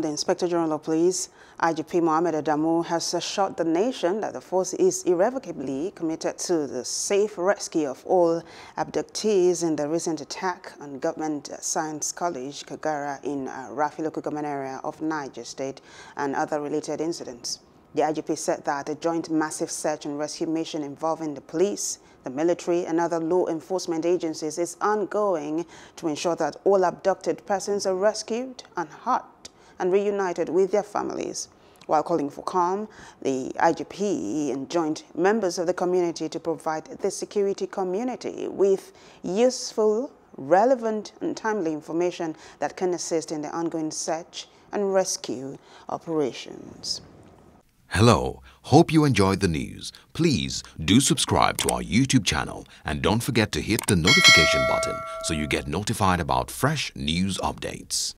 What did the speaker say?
The Inspector General of Police, IGP Mohammed Adamu, has assured the nation that the force is irrevocably committed to the safe rescue of all abductees in the recent attack on Government Science College, Kagara, in uh, Rafi local government area of Niger State and other related incidents. The IGP said that a joint massive search and rescue mission involving the police, the military and other law enforcement agencies is ongoing to ensure that all abducted persons are rescued and hurt and reunited with their families. While calling for calm, the IGP enjoined members of the community to provide the security community with useful, relevant and timely information that can assist in the ongoing search and rescue operations. Hello, hope you enjoyed the news. Please do subscribe to our YouTube channel and don't forget to hit the notification button so you get notified about fresh news updates.